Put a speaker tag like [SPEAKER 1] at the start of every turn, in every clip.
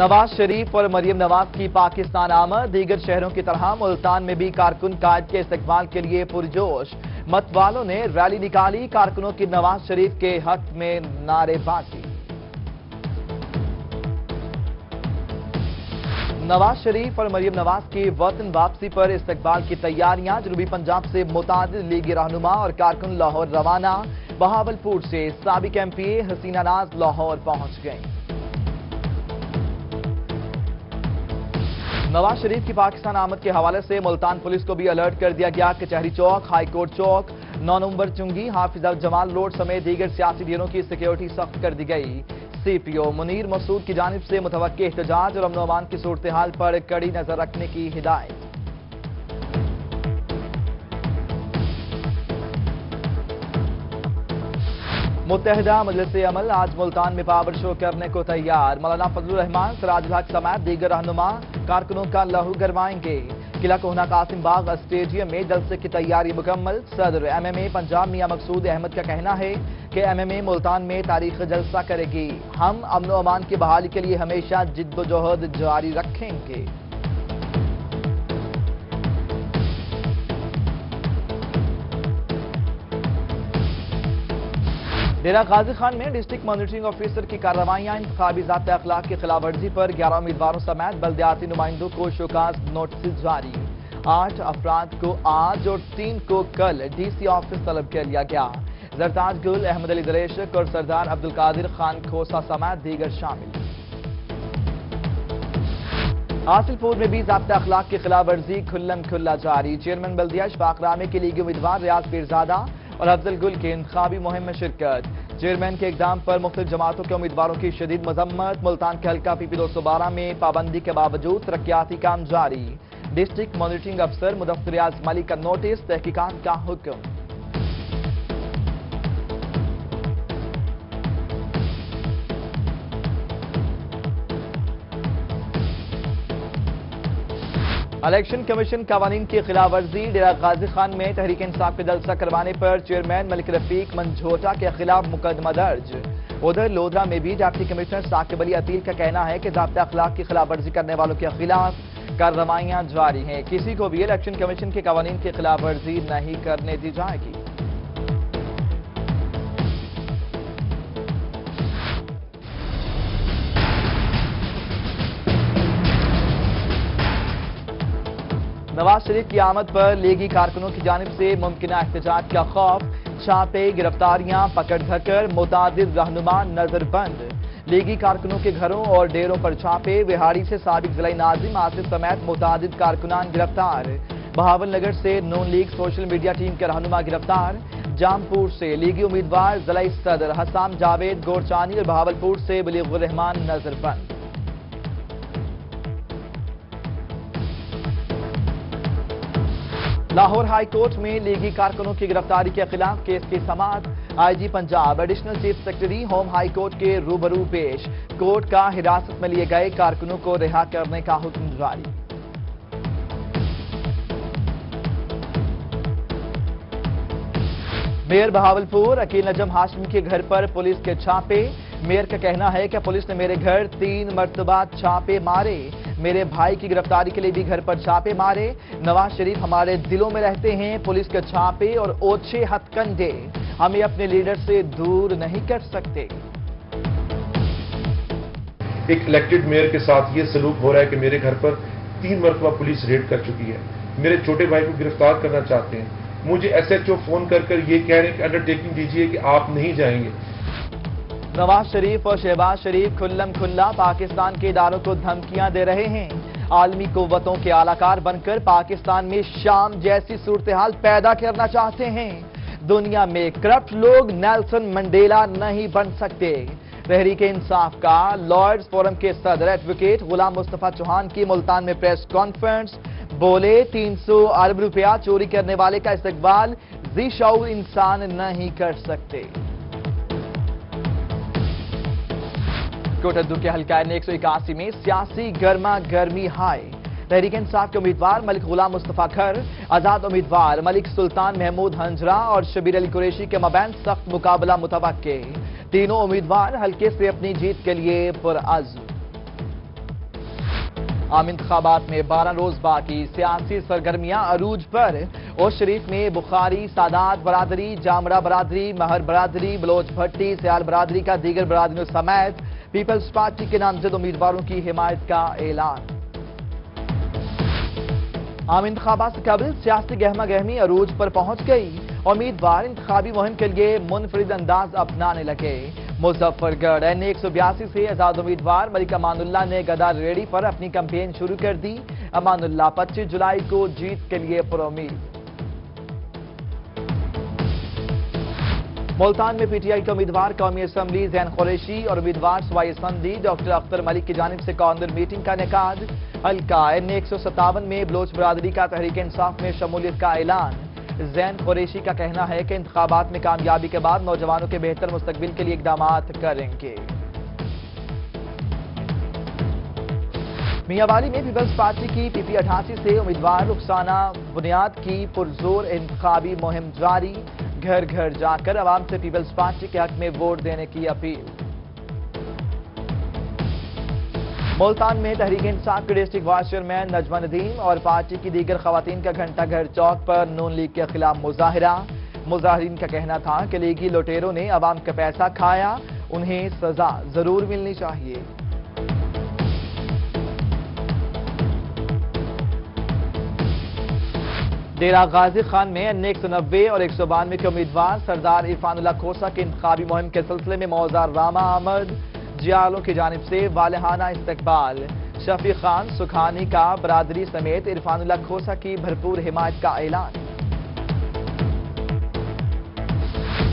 [SPEAKER 1] نواز شریف اور مریم نواز کی پاکستان آمد، دیگر شہروں کی طرح ملتان میں بھی کارکن قائد کے استقبال کے لیے پرجوش۔ مت والوں نے ریلی نکالی، کارکنوں کی نواز شریف کے حق میں نعرے بازی۔ نواز شریف اور مریم نواز کی وطن واپسی پر استقبال کی تیاریاں، جنوبی پنجاب سے متعدد لیگی رہنما اور کارکن لاہور روانہ بہاول پور سے سابق ایم پی اے حسینہ ناز لاہور پہنچ گئیں۔ نواز شریف کی پاکستان آمد کے حوالے سے ملتان پولیس کو بھی الرٹ کر دیا گیا کہ چہری چوک، ہائی کورٹ چوک، نو نمبر چنگی، حافظ جمال روڈ سمیت دیگر سیاسی ڈیروں کی سیکیورٹی سخت کر دی گئی۔ سی پی او منیر مسعود کی جانب سے متوقع احتجاج اور امن و امان کی صورتحال پر کڑی نظر رکھنے کی ہدایت۔ متحدہ مجلس عمل آج ملتان میں پاور شو کرنے کو تیار۔ مولانا فضل الرحمان سراج الحق سمیت دیگر رہنما کارکنوں کا لہو گروائیں گے۔ قلعہ کوہنا قاسم باغ اسٹیڈیم میں جلسے کی تیاری مکمل۔ صدر ایم ایم اے پنجاب میاں مقصود احمد کا کہنا ہے کہ ایم ایم اے ملتان میں تاریخ جلسہ کرے گی۔ ہم امن و امان کی بحالی کے لیے ہمیشہ جد و جہد جاری رکھیں گے۔ ڈیرہ غازی خان میں ڈسٹرکٹ مانیٹرنگ آفیسر کی کارروائیاں، انتخابی ذات اخلاق کی خلاف ورزی پر گیارہ امیدواروں سمیت بلدیاتی نمائندوں کو شوکاز نوٹس جاری۔ آٹھ افراد کو آج اور تین کو کل ڈی سی آفس طلب کر لیا گیا۔ زرتاج گل، احمد علی دریشک اور سردار عبدالقادر خان کھوسا سمیت دیگر شامل۔ حاصل پور میں بھی ضابطہ اخلاق کی خلاف ورزی کھلم کھلا جاری۔ چیئرمین بلدیہ شفاق رامے کے لیگی امیدوار، ریاض پیرزادہ اور افضل گل کے انتخابی مہم میں شرکت۔ چیئرمین کے اقدام پر مختلف جماعتوں کے امیدواروں کی شدید مذمت۔ ملتان کے حلقہ پی پی دو سو بارہ میں پابندی کے باوجود ترقیاتی کام جاری۔ ڈسٹرکٹ مانیٹرنگ افسر مدفریاز ملک کا نوٹس، تحقیقات کا حکم۔ الیکشن کمیشن قوانین کی خلاف ورزی، ڈیرہ غازی خان میں تحریک انصاف کے جلسہ کروانے پر چیئرمین ملک رفیق منجھوٹا کے خلاف مقدمہ درج۔ ادھر لودرا میں بھی ڈاپٹی کمشنر ثاقب علی عطیل کا کہنا ہے کہ ضابطہ اخلاق کی خلاف ورزی کرنے والوں کے خلاف کارروائیاں جاری ہیں۔ کسی کو بھی الیکشن کمیشن کے قوانین کی خلاف ورزی نہیں کرنے دی جائے گی۔ نواز شریف کی آمد پر لیگی کارکنوں کی جانب سے ممکنہ احتجاج کا خوف۔ چھاپے، گرفتاریاں پکڑ دھکر متعدد رہنما نظر بند۔ لیگی کارکنوں کے گھروں اور ڈیروں پر چھاپے وہاڑی سے سابق ضلع ناظم آصف سمیت متعدد کارکنان گرفتار۔ بہاول نگر سے Noon League social media team کے رہنما گرفتار۔ جامپور سے لیگی امیدوار ضلع صدر حسام جاوید، گورچانی اور بہاول پور سے بلیغ الرحمان نظر بند۔ لاہور ہائی کورٹ میں لیگی کارکنوں کی گرفتاری کے خلاف کیس کی سماعت۔ I G Punjab additional chief secretary home high court کے روبرو پیش۔ کورٹ کا حراست میں لیے گئے کارکنوں کو رہا کرنے کا حکم جاری۔ میئر بہاول پور اکیل نجم ہاشمی کے گھر پر پولیس کے چھاپے۔ میئر کا کہنا ہے کہ پولیس نے میرے گھر تین مرتبہ چھاپے مارے۔ میرے بھائی کی گرفتاری کے لیے بھی گھر پر چھاپے مارے۔ نواز شریف ہمارے دلوں میں رہتے ہیں، پولیس کے چھاپے اور اوچھے ہتھ کنڈے۔ ہمیں اپنے لیڈر سے دور نہیں کر سکتے۔
[SPEAKER 2] ایک الیکٹڈ میئر کے ساتھ یہ سلوک ہو رہا ہے کہ میرے گھر پر تین مرتبہ پولیس ریڈ کر چکی ہے۔ میرے چھوٹے بھائی کو گرفتار کرنا چاہتے ہیں۔ مجھے ایس ایچ او فون کر کر یہ کہہ رہے ہیں کہ انڈر ٹیکنگ دیجیے کہ آپ نہیں جائیں گے۔
[SPEAKER 1] نواز شریف اور شہباز شریف کھلم کھلا پاکستان کے اداروں کو دھمکیاں دے رہے ہیں۔ عالمی قوتوں کے اعلاکار بن کر پاکستان میں شام جیسی صورتحال پیدا کرنا چاہتے ہیں۔ دنیا میں کرپٹ لوگ نیلسن منڈیلا نہیں بن سکتے۔ تحریک انصاف کا لارڈز فورم کے صدر ایڈوکیٹ غلام مصطفیٰ چوہان کی ملتان میں پریس کانفرنس۔ بولے تین سو ارب روپیہ چوری کرنے والے کا استقبال زی شعور انسان نہیں کر سکتے۔ کوٹدو کے حلقہ نے ایک سو اکاسی میں سیاسی گرما گرمی ہائی۔ تحریک انصاف کے امیدوار ملک غلام مصطفیٰ کھر، آزاد امیدوار ملک سلطان محمود ہنجرا اور شبیر علی قریشی کے مبین سخت مقابلہ متوقع۔ تینوں امیدوار حلقے سے اپنی جیت کے لیے پرعزم عام انتخابات میں بارہ روز باقی۔ سیاسی سرگرمیاں عروج پر۔ اور شریف میں بخاری، سادات برادری جامرہ برادری، مہر برادری، بلوچ بھٹی، سیال برادری کا دیگر برادریوں سمیت پیپلز پارٹی کے نامزد امیدواروں کی حمایت کا اعلان۔ عام انتخابات سے قبل سیاسی گہمہ گہمی عروج پر پہنچ گئی۔ امیدوار انتخابی مہم کے لیے منفرد انداز اپنانے لگے۔ مظفر گڑھ این ایک سو بیاسی سے آزاد امیدوار ملک امان اللہ نے گدا ریڈی پر اپنی کمپین شروع کر دی۔ امان اللہ پچیس جولائی کو جیت کے لیے پر ملتان میں پی ٹی آئی کے امیدوار قومی اسمبلی زین قریشی اور امیدوار سوائی سندھی ڈاکٹر اختر ملک کی جانب سے کارنر میٹنگ کا انعقاد، حلقہ این ایک سو ستاون میں بلوچ برادری کا تحریک انصاف میں شمولیت کا اعلان۔ زین قریشی کا کہنا ہے کہ انتخابات میں کامیابی کے بعد نوجوانوں کے بہتر مستقبل کے لیے اقدامات کریں گے۔ میاوالی میں پیپلز پارٹی کی پی پی اٹھاسی سے امیدوار رخسانہ بنیاد کی پرزور انتخابی مہم جاری۔ گھر گھر جا کر عوام سے پیپلز پارٹی کے حق میں ووٹ دینے کی اپیل۔ ملتان میں تحریک انصاف کے district vice chairman Najma Nadeem اور پارٹی کی دیگر خواتین کا گھنٹہ گھر چوک پر نون لیگ کے خلاف مظاہرہ۔ مظاہرین کا کہنا تھا کہ لیگی لوٹیروں نے عوام کا پیسہ کھایا، انہیں سزا ضرور ملنی چاہیے۔ ڈیرہ غازی خان میں این ایک سو نوے اور ایک سو بانوے کے امیدوار سردار عرفان اللہ کھوسا کے انتخابی مہم کے سلسلے میں موزار راما احمد جیالوں کی جانب سے والہانہ استقبال۔ شفیق خان سکھانی کا برادری سمیت عرفان اللہ کھوسا کی بھرپور حمایت کا اعلان۔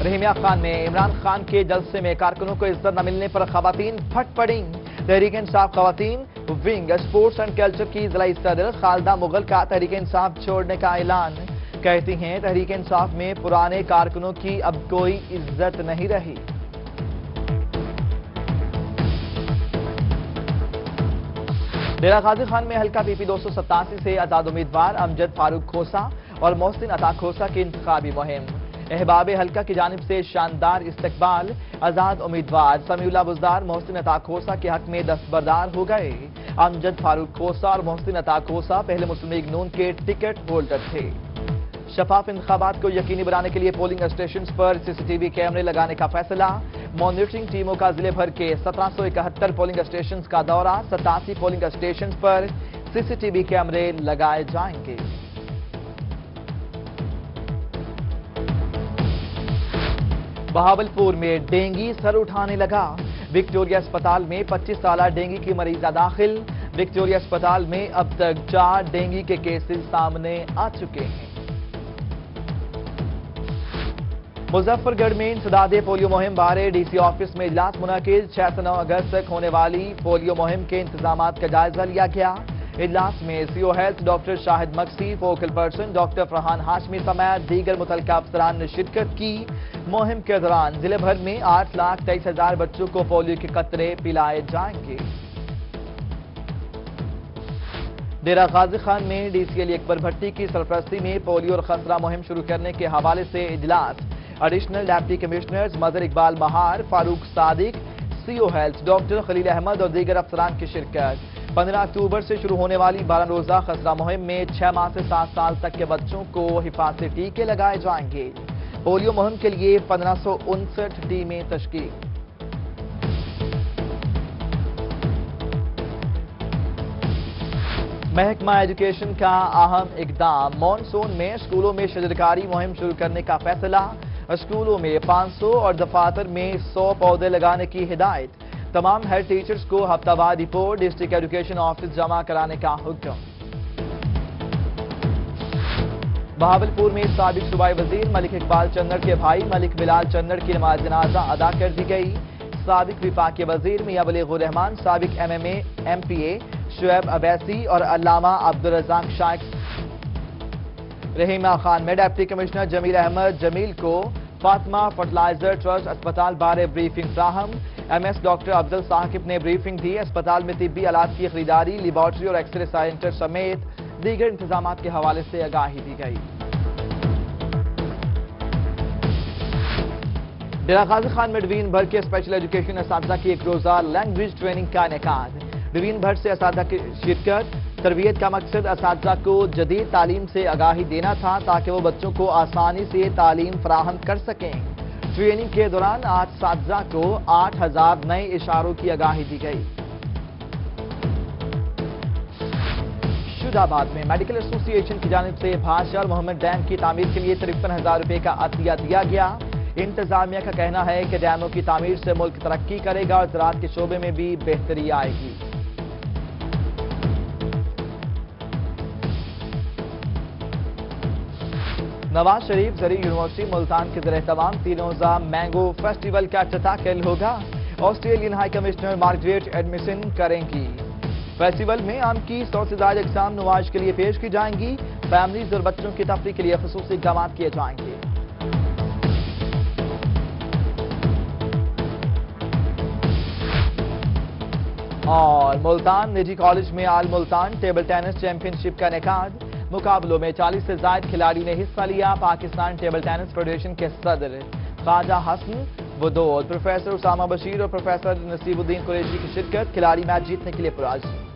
[SPEAKER 1] رحمیہ خان میں عمران خان کے جلسے میں کارکنوں کو عزت نہ ملنے پر خواتین پھٹ پڑیں۔ تحریک انصاف خواتین ونگ اسپورٹس اینڈ کلچر کی ضلعی صدر خالدہ مغل کا تحریک انصاف چھوڑنے کا اعلان۔ کہتی ہیں، تحریک انصاف میں پرانے کارکنوں کی اب کوئی عزت نہیں رہی۔ ڈیرہ غازی خان میں حلقہ پی پی دو سو ستاسی سے آزاد امیدوار امجد فاروق کھوسا اور محسن عطا کھوسا کی انتخابی مہم۔ احباب حلقہ کی جانب سے شاندار استقبال، آزاد امیدوار، سمیع اللہ بزدار محسن عطا کھوسا کے حق میں دستبردار ہو گئے۔ امجد فاروق کھوسا اور محسن عطا کھوسا پہلے مسلم لیگ نون کے ٹکٹ ہولڈر تھے۔ شفاف انتخابات کو یقینی بنانے کے لیے پولنگ اسٹیشنز پر سی سی ٹی وی کیمرے لگانے کا فیصلہ۔ مانیٹرنگ ٹیموں کا ضلع بھر کے سترہ سو اکہتر پولنگ اسٹیشنز کا دورہ۔ ستاسی پولنگ اسٹیشنز پر سی سی ٹی وی کیمرے لگائے جائیں گے۔ بہاولپور میں ڈینگی سر اٹھانے لگا۔ وکٹوریا اسپتال میں پچیس سالہ ڈینگی کی مریضہ داخل۔ وکٹوریا اسپتال میں اب تک چار ڈینگی کے کیسز سامنے آ چکے ہیں۔ مظفر گڑھ میں انسداد پولیو مہم بارے ڈی سی آفس میں اجلاس منعقد۔ چھ سے نو اگست تک ہونے والی پولیو مہم کے انتظامات کا جائزہ لیا گیا۔ اجلاس میں C O health doctor Shahid Maksi focal person doctor Farhan Hashmi سمیت دیگر متعلقہ افسران نے شرکت کی۔ مہم کے دوران ضلع بھر میں آٹھ لاکھ تیئیس ہزار بچوں کو پولیو کے قطرے پلائے جائیں گے۔ ڈیرہ غازی خان میں ڈی سی علی اکبر بھٹی کی سرپرستی میں پولیو اور خسرہ مہم شروع کرنے کے حوالے سے اجلاس۔ Additional deputy commissioners Mazhar Iqbal Mahar Farooq Sadiq C O health doctor Khalil Ahmed اور دیگر افسران کی شرکت۔ پندرہ اکتوبر سے شروع ہونے والی بارہ روزہ خسرہ مہم میں چھ ماہ سے سات سال تک کے بچوں کو حفاظتی ٹیکے لگائے جائیں گے۔ پولیو مہم کے لیے پندرہ سو انسٹھ ٹیمیں تشکیل۔ محکمہ ایجوکیشن کا اہم اقدام۔ مانسون میں اسکولوں میں شجرکاری مہم شروع کرنے کا فیصلہ۔ اسکولوں میں پانچ سو اور دفاتر میں سو پودے لگانے کی ہدایت۔ تمام ہیڈ ٹیچرز کو ہفتہ وار رپورٹ ڈسٹرکٹ ایجوکیشن آفس جمع کرانے کا حکم۔ بہاولپور میں سابق صوبائی وزیر ملک اقبال چندر کے بھائی ملک بلال چندر کی نماز جنازہ ادا کر دی گئی۔ سابق وفاق وزیر میاں بلیغ الرحمان سابق M M A, M P A, Shoaib Abbasi اور علامہ عبدالرزاق شائق رحیمہ خان میں ڈیپٹی کمشنر جمیل احمد جمیل کو فاطمہ فرٹلائزر ٹرسٹ اسپتال بارے بریفنگ فراہم۔ ایم ایس ڈاکٹر افضل صاحب نے بریفنگ دی۔ اسپتال میں طبی آلات کی خریداری، لیبارٹری اور ایکس رے سینٹر سمیت دیگر انتظامات کے حوالے سے آگاہی دی گئی۔ ڈیرہ غازی خان میں ڈوین بھر کے اسپیشل ایجوکیشن اساتذہ کی ایک روزہ لینگویج ٹریننگ کا انعقاد۔ روین بھٹ سے اساتذہ کی شرکت۔ تربیت کا مقصد اساتذہ کو جدید تعلیم سے آگاہی دینا تھا تاکہ وہ بچوں کو آسانی سے تعلیم فراہم کر سکیں۔ ٹریننگ کے دوران آج اساتذہ کو آٹھ ہزار نئے اشاروں کی آگاہی دی گئی۔ شجاباد میں میڈیکل ایسوسی ایشن کی جانب سے بھاشا اور محمد ڈیم کی تعمیر کے لیے ترپن ہزار روپے کا عطیہ دیا گیا۔ انتظامیہ کا کہنا ہے کہ ڈیموں کی تعمیر سے ملک ترقی کرے گا اور زراعت کے شعبے میں بھی بہتری آئے گی۔ نواز شریف زرعی یونیورسٹی ملتان کے ذریعے تمام تین روزہ مینگو فیسٹیول کا افتتاح کل ہوگا۔ Australian high commissioner Margaret admission کریں گی۔ فیسٹیول میں آم کی سو سے زائد اقسام نمائش کے لیے پیش کی جائیں گی۔ فیملیز اور بچوں کی تفریح کے لیے خصوصی اقدامات کیے جائیں گے۔ اور ملتان نجی کالج میں all Multan table tennis championship کا انعقاد۔ مقابلوں میں چالیس سے زائد کھلاڑی نے حصہ لیا۔ پاکستان ٹیبل ٹینس فیڈریشن کے صدر خواجہ حسن ودود پروفیسر اسامہ بشیر اور پروفیسر نصیب الدین قریشی کی شرکت۔ کھلاڑی میچ جیتنے کے لیے پراج۔